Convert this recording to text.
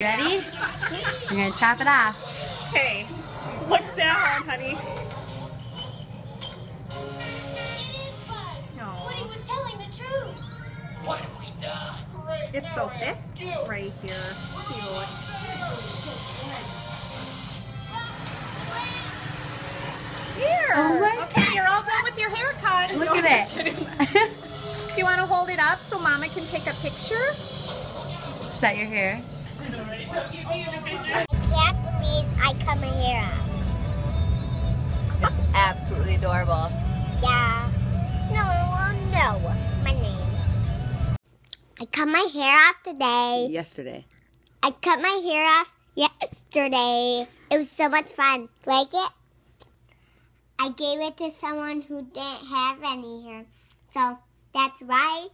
Ready? You're gonna chop it off. Okay. Look down, honey. Woody was telling the truth. What have we done? It's so thick right here. Cute. Here. Oh okay, you're all done with your haircut. Look No, at it. Do you want to hold it up so Mama can take a picture? Is that your hair? I can't believe I cut my hair off. It's absolutely adorable. Yeah. No, well, no. My name. I cut my hair off today. Yesterday. I cut my hair off yesterday. It was so much fun. Like it? I gave it to someone who didn't have any hair. So that's why